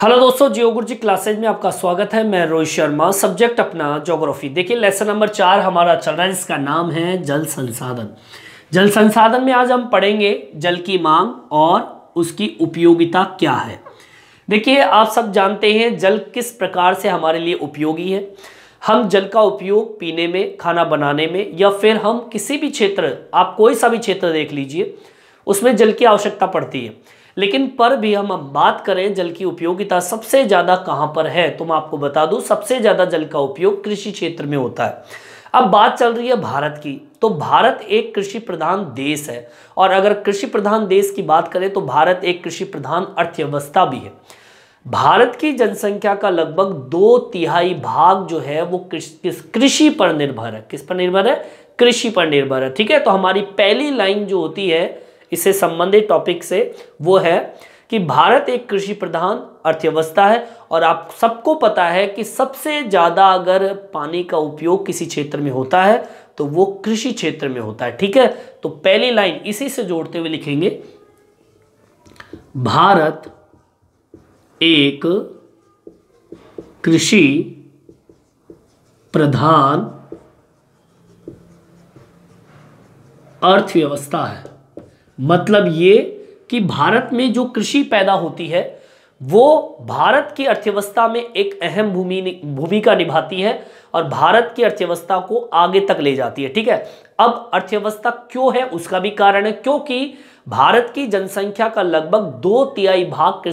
Hello दोस्तों, जियो जी classes में आपका स्वागत है। मैं रोहित शर्मा। सब्जेक्ट अपना ज्योग्राफी। देखिए, लेसन नंबर चार हमारा चल रहा है, जिसका नाम है जल संसाधन। जल संसाधन में आज हम पढ़ेंगे जल की मांग और उसकी उपयोगिता क्या है। देखिए, आप सब जानते हैं जल किस प्रकार से हमारे लिए उपयोगी है। हम जल का उपयोग पीने में, खाना बनाने में या फिर हम किसी भी क्षेत्र, आप कोई सा भी क्षेत्र देख लीजिए, उसमें जल की आवश्यकता पड़ती है। लेकिन पर भी हम अब बात करें जल की उपयोगिता सबसे ज़्यादा कहाँ पर है तो मैं आपको बता दूँ, सबसे ज़्यादा जल का उपयोग कृषि क्षेत्र में होता है। अब बात चल रही है भारत की तो भारत एक कृषि प्रधान देश है। और अगर कृषि प्रधान देश की बात करें तो भारत एक कृषि प्रधान अर्थव्यवस्था भी है। भारत की जनसंख्या का लगभग दो तिहाई भाग जो है, वो कृषि पर निर्भर है। किस पर निर्भर है? कृषि पर निर्भर है, ठीक है? तो हमारी पहली लाइन जो होती है इससे संबंधित टॉपिक से वो है कि भारत एक कृषि प्रधान अर्थव्यवस्था है और आप सबको पता है कि सबसे ज़्यादा अगर पानी का उपयोग किसी क्षेत्र में होता है तो वो कृषि क्षेत्र में होता है। ठीक है? तो पहली लाइन इसी से जोड़ते हुए लिखेंगे। भारत एक कृषि प्रधान अर्थव्यवस्था है। मतलब ये कि भारत में जो कृषि पैदा होती है, वो भारत की अर्थव्यवस्था में एक अहम भूमि भूमिका निभाती है और भारत की अर्थव्यवस्था को आगे तक ले जाती है, ठीक है? अब अर्थव्यवस्था क्यों है? उसका भी कारण है, क्योंकि भारत की जनसंख्या का लगभग दो तिहाई भाग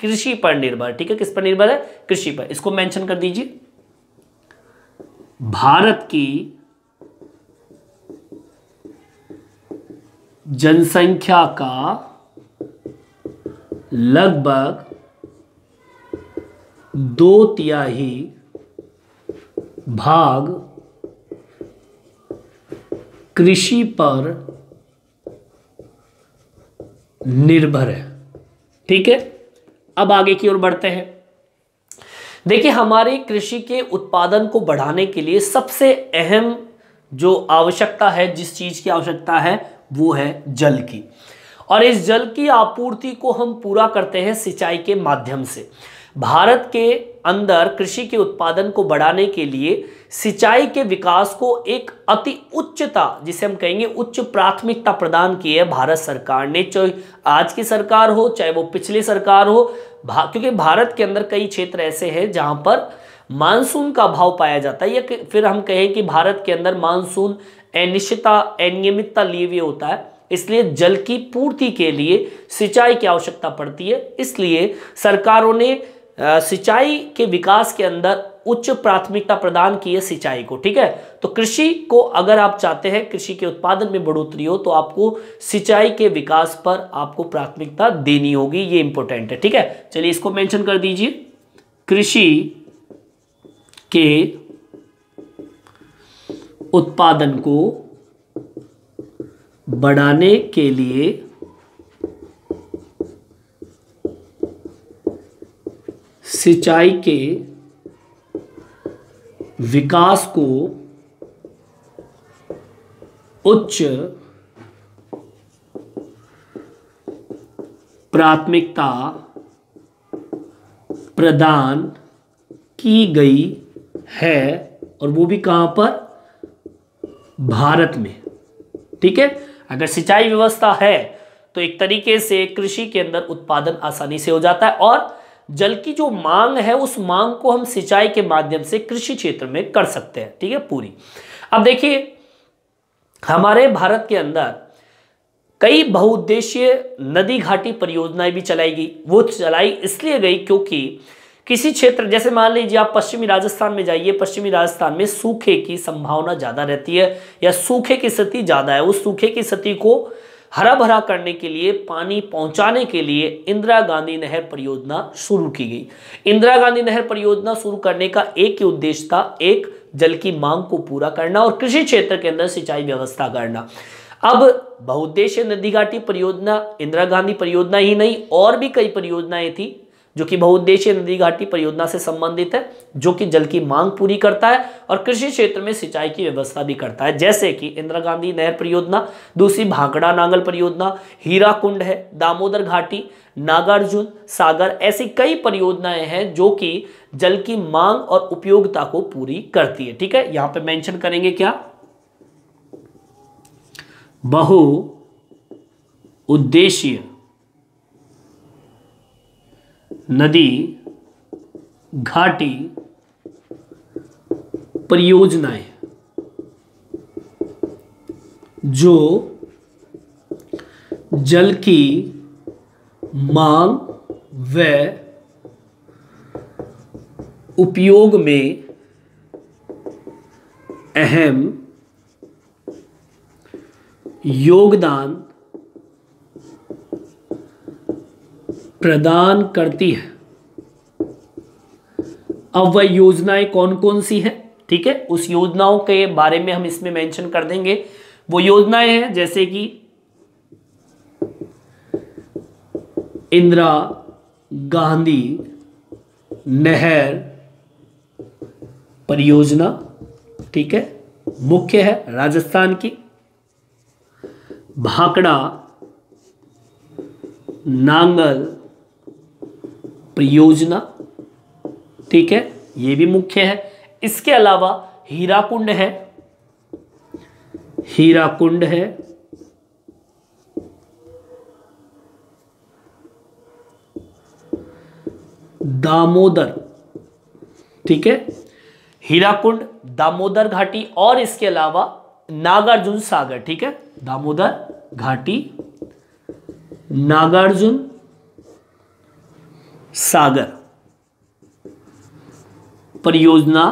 कृषि पर निर्भर ठीक है? किस पर निर्भर है? कृषि पर। इसको मेंशन कर दीजिए। भारत की जनसंख्या का लगभग दो तिहाई भाग कृषि पर निर्भर है। ठीक है? अब आगे की ओर बढ़ते हैं। देखिए, हमारे कृषि के उत्पादन को बढ़ाने के लिए सबसे अहम जो आवश्यकता है, जिस चीज़ की आवश्यकता है वो है जल की। और इस जल की आपूर्ति को हम पूरा करते हैं सिंचाई के माध्यम से। भारत के अंदर कृषि के उत्पादन को बढ़ाने के लिए सिंचाई के विकास को एक अति उच्चता जिसे हम कहेंगे उच्च प्राथमिकता प्रदान की है भारत सरकार ने। चाहे आज की सरकार हो चाहे वो पिछली सरकार हो भा, क्योंकि भारत के अंदर कई क्षेत्र ऐसे हैं जहाँ पर मानसून का भाव पाया जाता है। या फिर हम कहें कि भारत के अंदर मानसून अनिश्चितता, अनियमितता लिए हुए होता है। इसलिए जल की पूर्ति के लिए सिंचाई की आवश्यकता पड़ती है। इसलिए सरकारों ने सिंचाई के विकास के अंदर उच्च प्राथमिकता प्रदान की है सिंचाई को, ठीक है? तो कृषि को अगर आप चाहते हैं, कृषि के उत्पादन में बढ़ोतरी हो तो आपको सिंचाई के विकास पर आपको प्राथमिकता देनी होगी। ये इंपॉर्टेंट है, ठीक है? चलिए इसको मेंशन कर दीजिए। कृषि के उत्पादन को बढ़ाने के लिए सिंचाई के विकास को उच्च प्राथमिकता प्रदान की गई। है और वो भी कहाँ पर? भारत में। ठीक है? अगर सिंचाई व्यवस्था है तो एक तरीके से कृषि के अंदर उत्पादन आसानी से हो जाता है और जल की जो मांग है, उस मांग को हम सिंचाई के माध्यम से कृषि क्षेत्र में कर सकते हैं। ठीक है? पूरी। अब देखिए, हमारे भारत के अंदर कई बहुउद्देशीय नदी घाटी परियोजनाएँ भी चलाई गई। वो चलाई इसलिए गई क्योंकि किसी क्षेत्र, जैसे मान लीजिए आप पश्चिमी राजस्थान में जाइए, पश्चिमी राजस्थान में सूखे की संभावना ज़्यादा रहती है या सूखे की स्थिति ज़्यादा है। उस सूखे की स्थिति को हरा भरा करने के लिए, पानी पहुँचाने के लिए इंदिरा गांधी नहर परियोजना शुरू की गई। इंदिरा गांधी नहर परियोजना शुरू करने का एक ही उद्देश्य था, एक, जल की मांग को पूरा करना और कृषि क्षेत्र के अंदर सिंचाई व्यवस्था करना। अब बहुद्देशीय नदी घाटी परियोजना, इंदिरा गांधी परियोजना ही नहीं, और भी कई परियोजनाएँ थी जो कि बहुउद्देशीय नदी घाटी परियोजना से संबंधित है, जो कि जल की मांग पूरी करता है और कृषि क्षेत्र में सिंचाई की व्यवस्था भी करता है। जैसे कि इंदिरा गांधी नहर परियोजना, दूसरी भाखड़ा नांगल परियोजना, हीरा कुंड है, दामोदर घाटी, नागार्जुन सागर, ऐसी कई परियोजनाएँ हैं जो कि जल की मांग और उपयोगिता को पूरी करती है। ठीक है, यहाँ पे मेंशन करेंगे क्या? बहु उद्देशीय नदी घाटी परियोजनाएँ जो जल की मांग व उपयोग में अहम योगदान प्रदान करती है। अब वह योजनाएँ कौन कौन सी हैं? ठीक है, उस योजनाओं के बारे में हम इसमें मेंशन कर देंगे। वो योजनाएँ हैं, जैसे कि इंदिरा गांधी नहर परियोजना, ठीक है, मुख्य है राजस्थान की। भाकड़ा नांगल परियोजना, ठीक है? ये भी मुख्य है। इसके अलावा हीराकुंड है। हीराकुंड है। दामोदर, ठीक है? हीराकुंड, दामोदर घाटी और इसके अलावा नागार्जुन सागर, ठीक है? दामोदर घाटी, नागार्जुन सागर। परियोजना।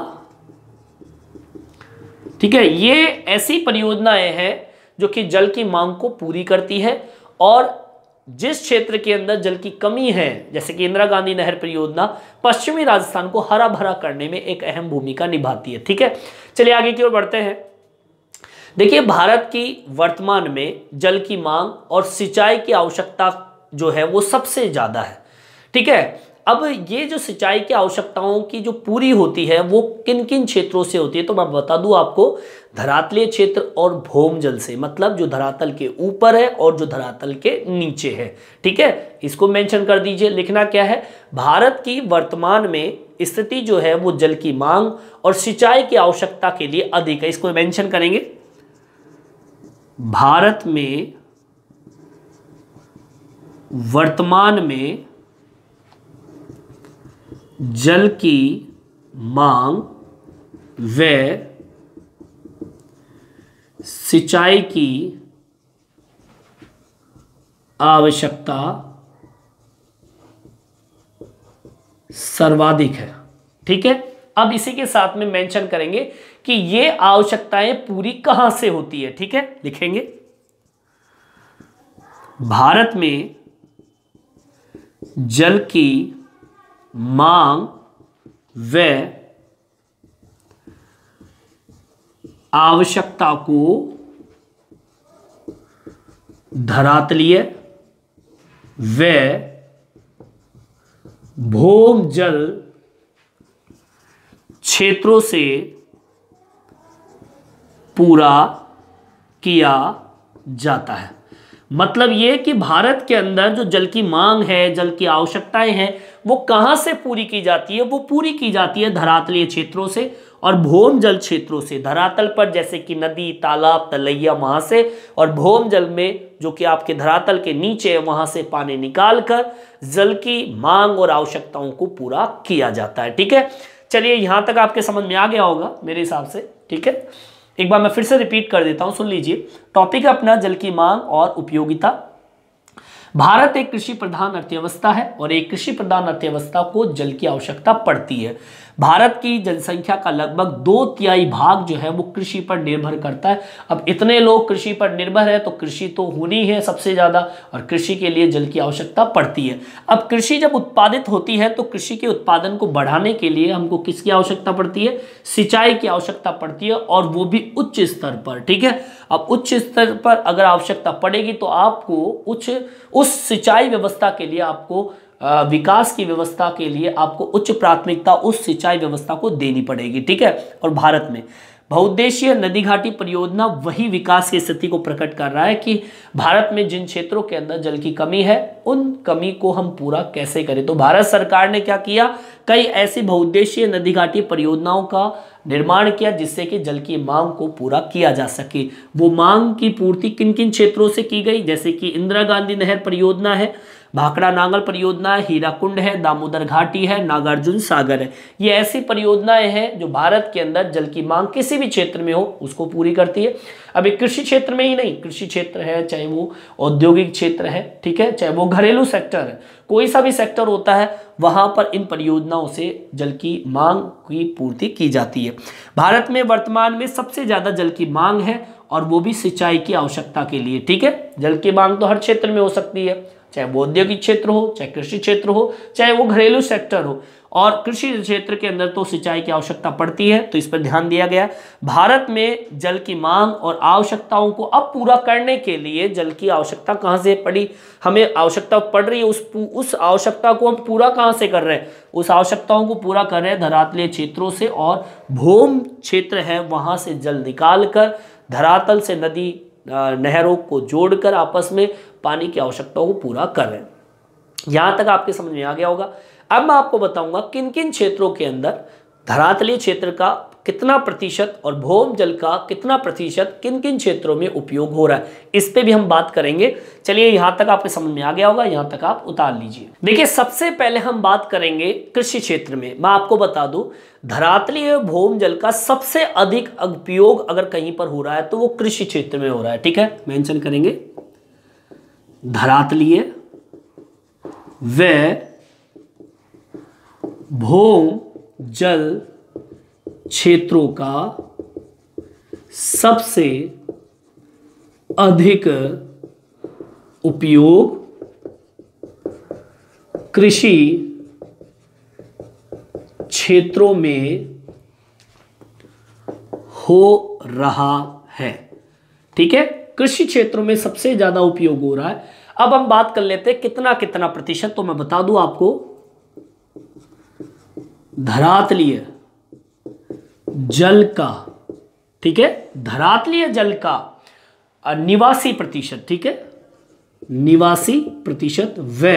ठीक है, ये ऐसी परियोजनाएँ हैं जो कि जल की मांग को पूरी करती है और जिस क्षेत्र के अंदर जल की कमी है, जैसे कि इंदिरा गांधी नहर परियोजना, पश्चिमी राजस्थान को हरा भरा करने में एक अहम भूमिका निभाती है। ठीक है, चलिए आगे की ओर बढ़ते हैं। देखिए, भारत की वर्तमान में जल की मांग और सिंचाई की आवश्यकता जो है वो सबसे ज़्यादा है। ठीक है? अब ये जो सिंचाई की आवश्यकताओं की जो पूरी होती है, वो किन किन क्षेत्रों से होती है? तो मैं बता दूँ आपको, धरातलीय क्षेत्र और भौम जल से मतलब जो धरातल के ऊपर है और जो धरातल के नीचे है। ठीक है? इसको मेंशन कर दीजिए, लिखना क्या है? भारत की वर्तमान में स्थिति जो है, वो जल की मांग और सिंचाई की आवश्यकता के लिए अधिक है। इसको मेंशन करेंगे। भारत में वर्तमान में जल की मांग व सिंचाई की आवश्यकता सर्वाधिक है। ठीक है? अब इसी के साथ में मेंशन करेंगे कि ये आवश्यकताएँ पूरी कहाँ से होती है? ठीक है? लिखेंगे। भारत में जल की मांग व आवश्यकता को धरातलीय व भूम जल क्षेत्रों से पूरा किया जाता है। मतलब ये कि भारत के अंदर जो जल की मांग है, जल की आवश्यकताएँ हैं, वो कहाँ से पूरी की जाती है? वो पूरी की जाती है धरातलीय क्षेत्रों से और भौम जल क्षेत्रों से। धरातल पर जैसे कि नदी, तालाब, तलैया वहाँ से और भौम जल में जो कि आपके धरातल के नीचे है, वहाँ से पानी निकाल कर जल की मांग और आवश्यकताओं को पूरा किया जाता है। ठीक है? चलिए यहाँ तक आपके समझ में आ गया होगा मेरे हिसाब से। ठीक है? एक बार मैं फिर से रिपीट कर देता हूँ, सुन लीजिए। टॉपिक अपना, जल की मांग और उपयोगिता। भारत एक कृषि प्रधान अर्थव्यवस्था है और एक कृषि प्रधान अर्थव्यवस्था को जल की आवश्यकता पड़ती है। भारत की जनसंख्या का लगभग दो तिहाई भाग जो है वो कृषि पर निर्भर करता है। अब इतने लोग कृषि पर निर्भर है तो कृषि तो होनी है सबसे ज़्यादा और कृषि के लिए जल की आवश्यकता पड़ती है। अब कृषि जब उत्पादित होती है तो कृषि के उत्पादन को बढ़ाने के लिए हमको किसकी आवश्यकता पड़ती है? सिंचाई की आवश्यकता पड़ती है और वो भी उच्च स्तर पर, ठीक है? अब उच्च स्तर पर अगर आवश्यकता पड़ेगी तो आपको उच्च, उस सिंचाई व्यवस्था के लिए आपको विकास की व्यवस्था के लिए आपको उच्च प्राथमिकता उस सिंचाई व्यवस्था को देनी पड़ेगी, ठीक है? और भारत में बहुउद्देशीय नदी घाटी परियोजना वही विकास की स्थिति को प्रकट कर रहा है कि भारत में जिन क्षेत्रों के अंदर जल की कमी है, उन कमी को हम पूरा कैसे करें? तो भारत सरकार ने क्या किया? कई ऐसी बहुउद्देशीय नदी घाटी परियोजनाओं का निर्माण किया जिससे कि जल की मांग को पूरा किया जा सके। वो मांग की पूर्ति किन किन क्षेत्रों से की गई? जैसे कि इंदिरा गांधी नहर परियोजना है भाखड़ा नांगल परियोजना हीराकुंड है, दामोदर घाटी है, नागार्जुन सागर है। ये ऐसी परियोजनाएँ हैं जो भारत के अंदर जल की मांग किसी भी क्षेत्र में हो, उसको पूरी करती है। अभी कृषि क्षेत्र में ही नहीं, कृषि क्षेत्र है, चाहे वो औद्योगिक क्षेत्र है, ठीक है, चाहे वो घरेलू सेक्टर है, कोई सा भी सेक्टर होता है, वहाँ पर इन परियोजनाओं से जल की मांग की पूर्ति की जाती है। भारत में वर्तमान में सबसे ज़्यादा जल की मांग है और वो भी सिंचाई की आवश्यकता के लिए, ठीक है? जल की मांग तो हर क्षेत्र में हो सकती है। चाहे वो औद्योगिक क्षेत्र हो, चाहे कृषि क्षेत्र हो, चाहे वो घरेलू सेक्टर हो। और कृषि क्षेत्र के अंदर तो सिंचाई की आवश्यकता पड़ती है तो इस पर ध्यान दिया गया। भारत में जल की मांग और आवश्यकताओं को अब पूरा करने के लिए जल की आवश्यकता कहाँ से पड़ी? हमें आवश्यकता पड़ रही है उस उस आवश्यकता को हम पूरा कहाँ से कर रहे हैं? उस आवश्यकताओं को पूरा कर रहे हैं धरातलीय क्षेत्रों से और भूम क्षेत्र है वहाँ से जल निकाल कर धरातल से नदी नहरों को जोड़कर आपस में पानी की आवश्यकताओं को पूरा कर रहे हैं। यहाँ तक आपके समझ में आ गया होगा। अब मैं आपको बताऊँगा किन किन क्षेत्रों के अंदर धरातलीय क्षेत्र का कितना प्रतिशत और भौम जल का कितना प्रतिशत किन किन क्षेत्रों में उपयोग हो रहा है। इस पे भी हम बात करेंगे। चलिए यहाँ तक आपके समझ में आ गया होगा, यहाँ तक आप उतार लीजिए। देखिए, सबसे पहले हम बात करेंगे कृषि क्षेत्र में। मैं आपको बता दूँ, धरातलीय भौम जल का सबसे अधिक उपयोग अगर कहीं पर हो रहा है तो वो कृषि क्षेत्र में हो रहा है। ठीक है? मेंशन करेंगे। धरातलीय व भौम जल क्षेत्रों का सबसे अधिक उपयोग कृषि क्षेत्रों में हो रहा है। ठीक है? कृषि क्षेत्रों में सबसे ज़्यादा उपयोग हो रहा है। अब हम बात कर लेते हैं कितना कितना प्रतिशत। तो मैं बता दूँ आपको धरातलीय जल का, ठीक है? धरातलीय जल का निवासी प्रतिशत, ठीक है? निवासी प्रतिशत व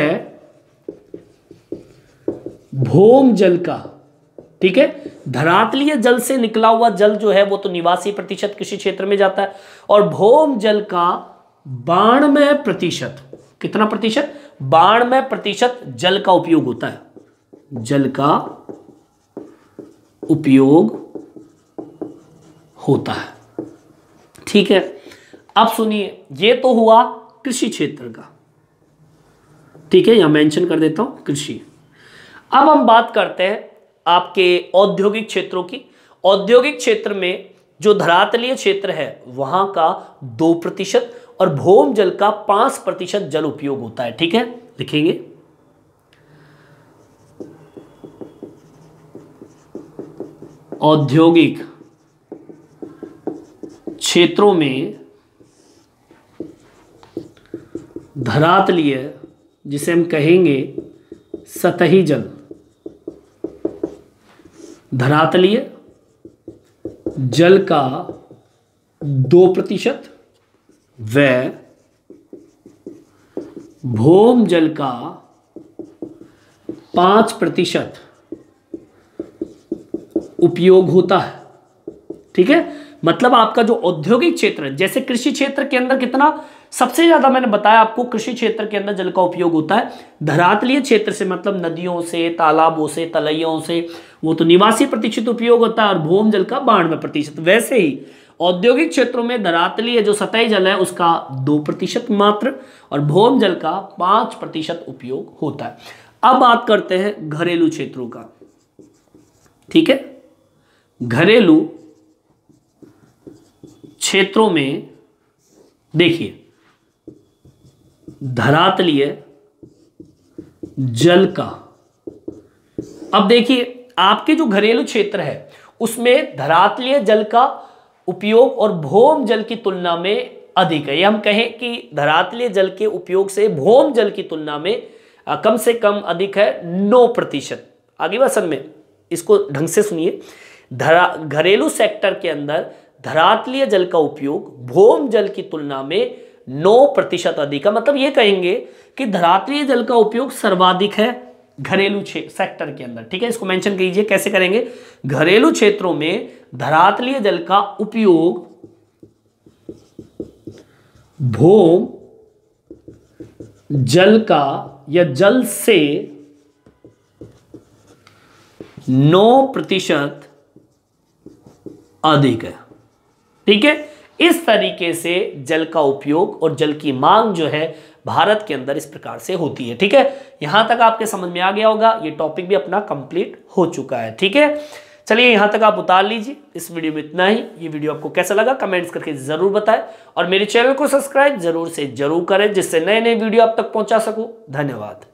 भौम जल का ठीक है? धरातलीय जल से निकला हुआ जल जो है वो तो निवासी प्रतिशत कृषि क्षेत्र में जाता है। और भौम जल का बाणमय प्रतिशत, कितना प्रतिशत? बाणमय प्रतिशत जल का उपयोग होता है। जल का उपयोग होता है। ठीक है? अब सुनिए, ये तो हुआ कृषि क्षेत्र का। ठीक है? यहाँ मेंशन कर देता हूँ, कृषि। अब हम बात करते हैं आपके औद्योगिक क्षेत्रों की। औद्योगिक क्षेत्र में जो धरातलीय क्षेत्र है, वहाँ का दो प्रतिशत और भौम जल का पाँच प्रतिशत जल उपयोग होता है, ठीक है? लिखेंगे। औद्योगिक क्षेत्रों में धरातलीय, जिसे हम कहेंगे सतही जल धरातलीय जल का दो प्रतिशत व भौम जल का पाँच प्रतिशत उपयोग होता है। ठीक है? मतलब आपका जो औद्योगिक क्षेत्र जैसे कृषि क्षेत्र के अंदर कितना, सबसे ज़्यादा मैंने बताया आपको कृषि क्षेत्र के अंदर जल का उपयोग होता है। धरातलीय क्षेत्र से मतलब नदियों से, तालाबों से, तलैयों से, वो तो निवासी प्रतिशत उपयोग होता है और भूम जल का बानवे प्रतिशत। वैसे ही औद्योगिक क्षेत्रों में धरातलीय जो सतही जल है, उसका दो प्रतिशत मात्र और भौम जल का पाँच प्रतिशत उपयोग होता है। अब बात करते हैं घरेलू क्षेत्रों का। ठीक है? घरेलू क्षेत्रों में देखिए धरातलीय जल का। अब देखिए, आपके जो घरेलू क्षेत्र है, उसमें धरातलीय जल का उपयोग और भौम जल की तुलना में अधिक है। हम कहें कि धरातलीय जल के उपयोग से भौम जल की तुलना में कम से कम अधिक है, नौ प्रतिशत। आगे वसन में इसको ढंग से सुनिए। घरेलू सेक्टर के अंदर धरातलीय जल का उपयोग भौम जल की तुलना में नौ प्रतिशत अधिक है। मतलब ये कहेंगे कि धरातलीय जल का उपयोग सर्वाधिक है घरेलू सेक्टर के अंदर। ठीक है, इसको मेंशन कीजिए, कैसे करेंगे? घरेलू क्षेत्रों में धरातलीय जल का उपयोग भूम जल का या जल से नौ प्रतिशत अधिक है। ठीक है? इस तरीके से जल का उपयोग और जल की मांग जो है भारत के अंदर इस प्रकार से होती है, ठीक है? यहाँ तक आपके समझ में आ गया होगा, ये टॉपिक भी अपना कंप्लीट हो चुका है, ठीक है? चलिए यहाँ तक आप उतार लीजिए, इस वीडियो में इतना ही। ये वीडियो आपको कैसा लगा कमेंट्स करके ज़रूर बताएँ और मेरे चैनल को सब्सक्राइब ज़रूर से ज़रूर करें, जिससे नए नए वीडियो आप तक पहुँचा सकूँ। धन्यवाद।